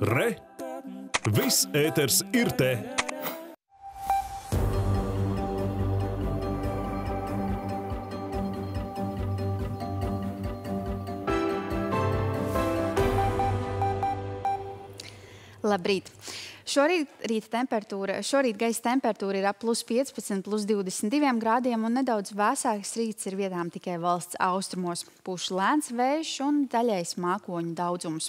Re! Viss ēters ir te! Labrīt! Šorīt, rīta temperatūra, šorīt gaisa temperatūra ir ap plus 15, plus 22 grādiem un nedaudz vēsāks rīts ir vietām tikai valsts austrumos. Puš lēns vējš un daļais mākoņu daudzums.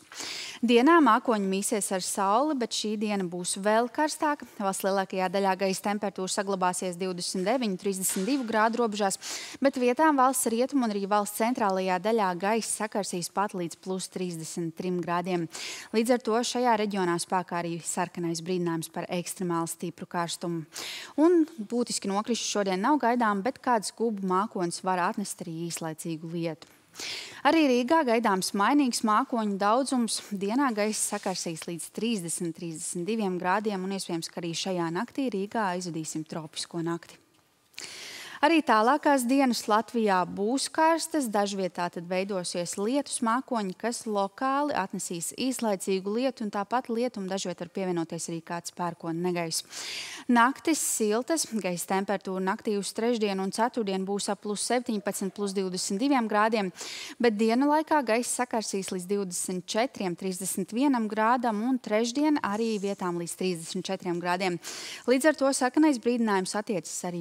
Dienā mākoņi mīsies ar sauli, bet šī diena būs vēl karstāka. Valsts lielākajā daļā gaisa temperatūra saglabāsies 29, 32 grādu robežās, bet vietām valsts rietumu un arī valsts centrālajā daļā gaisa sakarsīs pat līdz plus 33 grādiem. Līdz ar to šajā reģionā spēkā arī sarkanais sarkanais brīdinājums par ekstremāli stipru karstumu. Un būtiski nokrišņi šodien nav gaidām, bet kāds gubu mākonis var atnest arī īslaicīgu lietu. Arī Rīgā gaidāms mainīgs mākoņu daudzums. Dienā gaisa sakarsīs līdz 30-32 grādiem un iespējams, ka arī šajā naktī Rīgā aizvadīsim tropisko nakti. Arī tālākās dienas Latvijā būs karstas, dažvietā tad veidosies lietus mākoņi, kas lokāli atnesīs īslaicīgu lietu, un tāpat lietum dažviet var pievienoties arī kāds pērkona negais. Naktis siltas, gaisa temperatūra naktī uz trešdienu un ceturtdienu būs ap plus 17, plus 22 grādiem, bet dienu laikā gaisa sakarsīs līdz 24, 31 grādam un trešdien arī vietām līdz 34 grādiem. Līdz ar to sarkanais brīdinājums attiecas arī